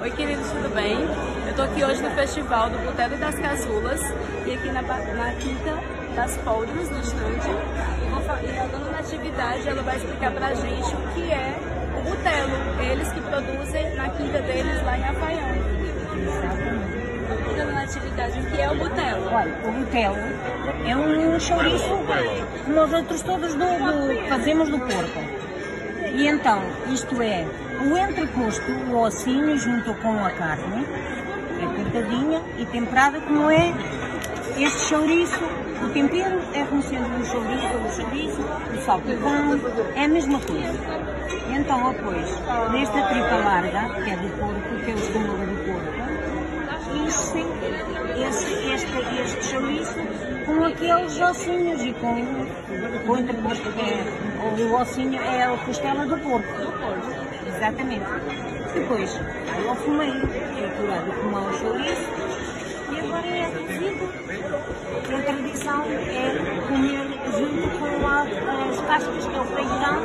Oi, queridos, tudo bem? Eu tô aqui hoje no Festival do Boteco das Casulas e aqui na, na Quinta das Poldras, no estande. E a dona Natividade, ela vai explicar pra gente o que é o Butelo, eles que produzem na quinta deles lá em Afaião. Dona Natividade, o que é o Butelo? Olha, o Butelo é um chouriço como os outros todos do, do fazemos do porco. E então, isto é, o entrecosto, o ossinho junto com a carne, é cortadinha e temperada como é este chouriço. O tempero é como sendo o chouriço, o chouriço, o salpicão, é a mesma coisa. Então, depois, nesta tripa larga, que é do porco, que é o estômago do porco, enche este, este, este chouriço com aqueles ossinhos e com, com o entrecosto, que é, o ossinho é a costela do porco. Exatamente. Depois, vai ao fumeiro, que é curado com o chouriço, e agora é cozido. A tradição é comer junto com as cascas, que é o feijão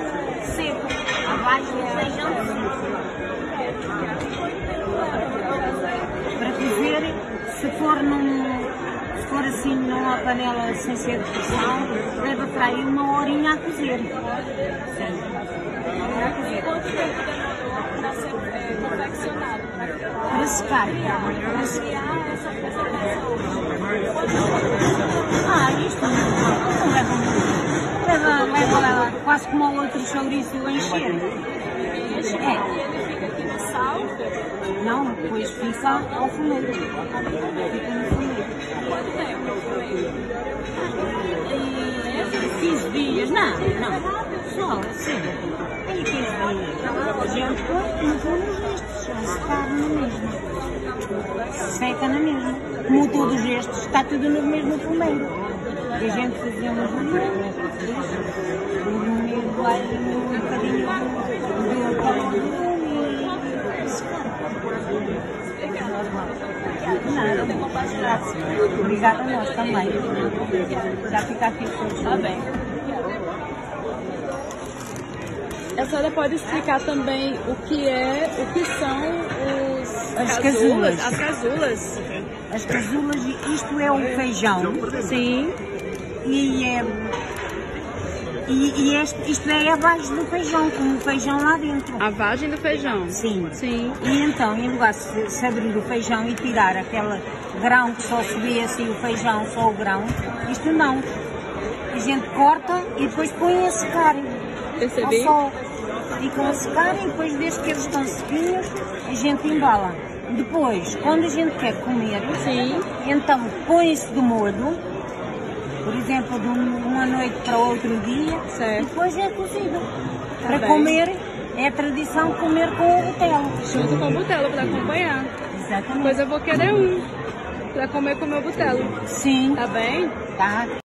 seco, abaixo do feijão seco. Para cozer, se for num, assim numa panela sem ser de pressão, leva para aí uma horinha a cozer. Sim. Uma a cozer para secar. Para secar essa preservação. Ah, isto não leva muito. Leva, leva, leva quase como o outro chouriço encher. É. Sal? Não, depois fica ao fumeiro. Fica no fumeiro. Quanto tempo no fumeiro? E 15 dias, não, não. Só, sim. E 15 dias. Gente no fundo estes, a secar na mesma. Seca na mesma. Como todos estes, está tudo no mesmo fumeiro. E a gente fazemos um fumeiro lá um bocadinho do calor Nada. Obrigada a nós também. Já fica aqui. Tá bem. A senhora pode explicar também o que é, o que são os as casulas. As casulas. As casulas, isto é o feijão. Sim. E é e, e este, isto é a vagem do feijão, com o feijão lá dentro. A vagem do feijão? Sim. Sim. E então, em lugar de se abrir o feijão e tirar aquele grão que só se vê assim, o feijão, só o grão, isto não. A gente corta e depois põe a secar. Percebi? Ao sol. Ficam a secar e depois, desde que eles estão sequinhos, a gente embala. Depois, quando a gente quer comer, Sim. então põe-se do molho, por exemplo, de uma noite para outro dia, certo. depois é cozido. Tá para bem. comer, é tradição comer com o botelo. Junto com o butelo para acompanhar. Exatamente. Pois eu vou querer um para comer com o meu butelo. Sim, Tá bem? tá.